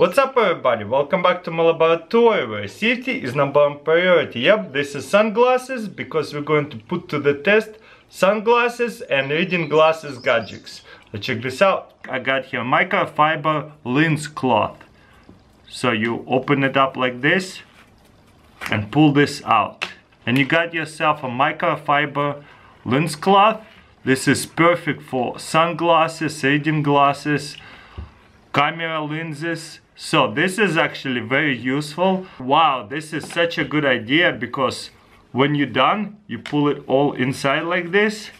What's up everybody, welcome back to my laboratory where safety is number one priority. Yep, this is sunglasses because we're going to put to the test sunglasses and reading glasses gadgets. Let's check this out. I got here microfiber lens cloth. So you open it up like this and pull this out. And you got yourself a microfiber lens cloth. This is perfect for sunglasses, reading glasses, camera lenses. So this is actually very useful. Wow, this is such a good idea because when you're done, you pull it all inside like this.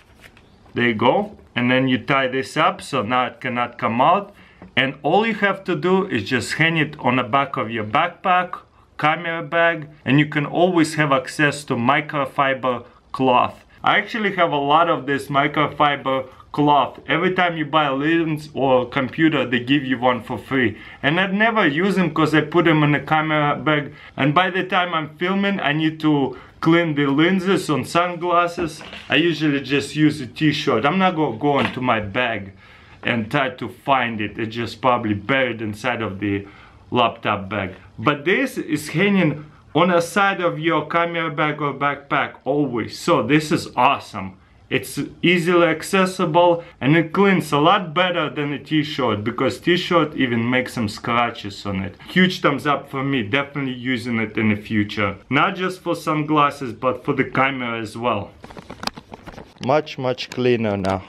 There you go. And then you tie this up so now it cannot come out. And all you have to do is just hang it on the back of your backpack, camera bag, and you can always have access to microfiber cloth. I actually have a lot of this microfiber cloth. Every time you buy a lens or computer, they give you one for free. And I never use them because I put them in the camera bag. And by the time I'm filming, I need to clean the lenses on sunglasses. I usually just use a t-shirt. I'm not gonna go into my bag and try to find it. It's just probably buried inside of the laptop bag. But this is hanging on the side of your camera bag or backpack always. So this is awesome. It's easily accessible and it cleans a lot better than a t-shirt because t-shirt even makes some scratches on it. Huge thumbs up for me, definitely using it in the future. Not just for sunglasses but for the camera as well. Much much cleaner now.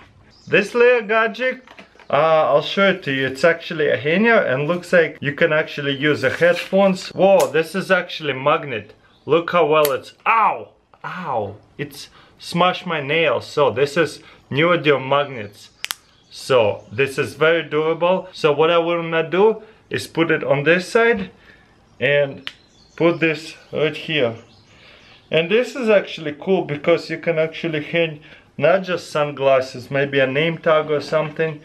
This layer gadget uh, I'll show it to you. It's actually a hanger and looks like you can actually use the headphones. Whoa, this is actually magnet. Look how well it's, ow, ow. It's smash my nails. So this is neodymium magnets. So this is very durable. So what I wanna do is put it on this side and put this right here. And this is actually cool because you can actually hang not just sunglasses, maybe a name tag or something,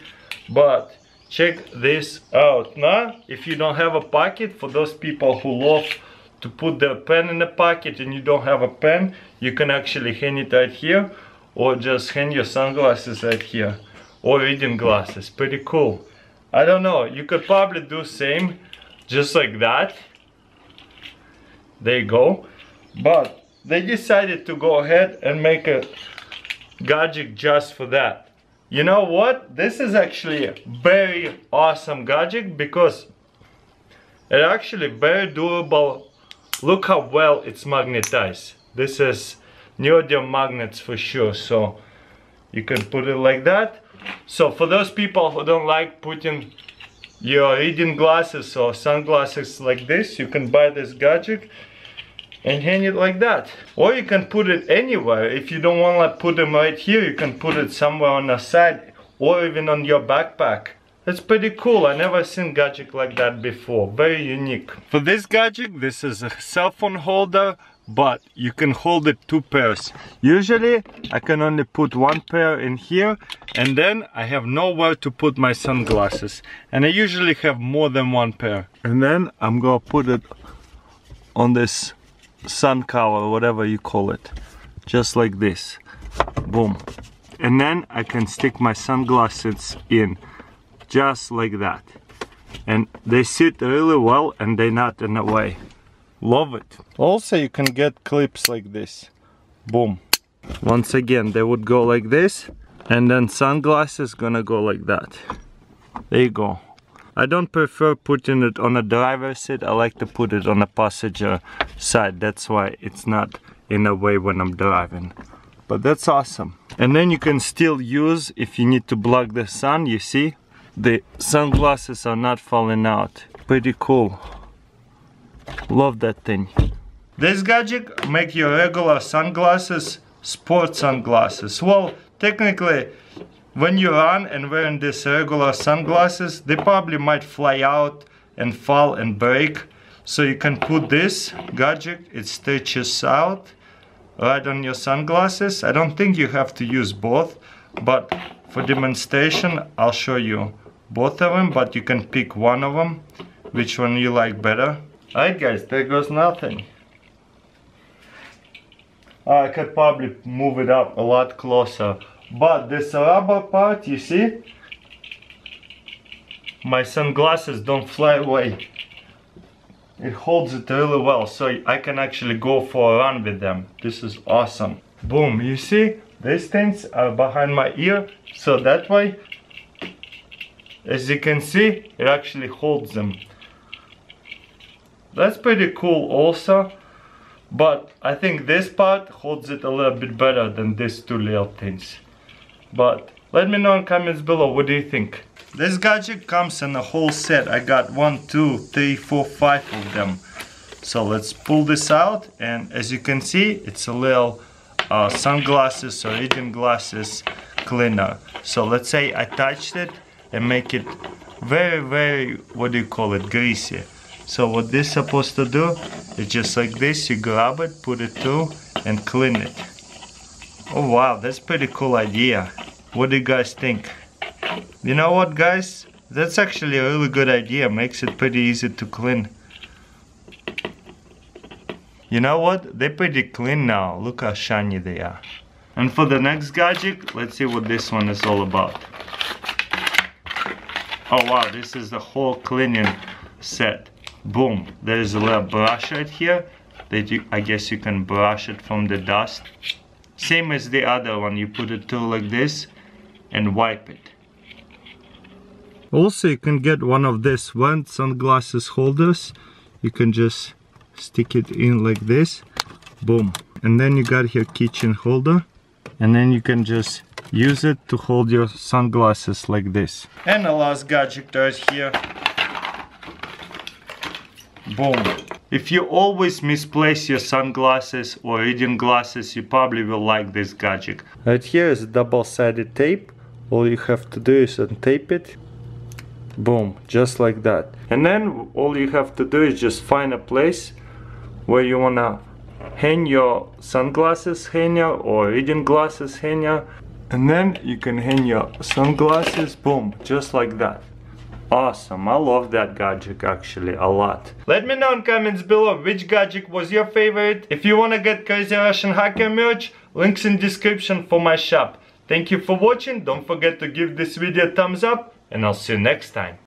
but check this out. Now, if you don't have a pocket, for those people who love to put the pen in the pocket and you don't have a pen you can actually hang it right here or just hang your sunglasses right here or reading glasses. Pretty cool. I don't know. You could probably do same just like that. There you go. But they decided to go ahead and make a gadget just for that. You know what? This is actually a very awesome gadget because it actually very durable look how well it's magnetized. This is neodymium magnets for sure so you can put it like that. So for those people who don't like putting your reading glasses or sunglasses like this you can buy this gadget and hang it like that. Or you can put it anywhere. If you don't want to put them right here you can put it somewhere on the side or even on your backpack that's pretty cool. I never seen gadget like that before. Very unique. For this gadget, this is a cell phone holder, but you can hold it two pairs. Usually, I can only put one pair in here, and then I have nowhere to put my sunglasses. And I usually have more than one pair. And then I'm gonna put it on this sun cover, whatever you call it. Just like this. Boom. And then I can stick my sunglasses in just like that. And they sit really well and they're not in the way. Love it. Also you can get clips like this. Boom. Once again they would go like this and then sunglasses gonna go like that. There you go. I don't prefer putting it on a driver's seat. I like to put it on a passenger side. That's why it's not in a way when I'm driving. But that's awesome. And then you can still use if you need to block the sun you see the sunglasses are not falling out. Pretty cool. Love that thing. This gadget make your regular sunglasses sports sunglasses. Well technically when you run and wearing these regular sunglasses they probably might fly out and fall and break. So you can put this gadget it stretches out right on your sunglasses. I don't think you have to use both but for demonstration I'll show you both of them but you can pick one of them which one you like better alright guys there goes nothing I could probably move it up a lot closer but this rubber part you see my sunglasses don't fly away it holds it really well so I can actually go for a run with them. This is awesome. Boom, you see? These things are behind my ear so that way as you can see it actually holds them. That's pretty cool also but I think this part holds it a little bit better than these two little things. But let me know in comments below what do you think. This gadget comes in a whole set. I got one, two, three, four, five of them. So let's pull this out and as you can see it's a little uh, sunglasses or reading glasses cleaner. So let's say I touched it and make it very very what do you call it greasy. So what this supposed to do is just like this you grab it put it through and clean it. Oh wow that's pretty cool idea. What do you guys think? You know what guys? That's actually a really good idea. Makes it pretty easy to clean. You know what? They're pretty clean now. Look how shiny they are. And for the next gadget, let's see what this one is all about. Oh wow, this is the whole cleaning set. Boom. There's a little brush right here that you, I guess you can brush it from the dust. Same as the other one, you put it through like this and wipe it. Also you can get one of these one sunglasses holders. You can just stick it in like this. Boom. And then you got your kitchen holder. And then you can just use it to hold your sunglasses like this. And the last gadget right here. Boom. If you always misplace your sunglasses or reading glasses, you probably will like this gadget. Right here is double-sided tape. All you have to do is untape it. Boom, just like that. And then all you have to do is just find a place where you wanna hang your sunglasses hanger or reading glasses hanger. And then you can hang your sunglasses, boom, just like that. Awesome, I love that gadget actually a lot. Let me know in comments below which gadget was your favorite. If you wanna get Crazy Russian Hacker merch, links in description for my shop. Thank you for watching, don't forget to give this video a thumbs up and I'll see you next time.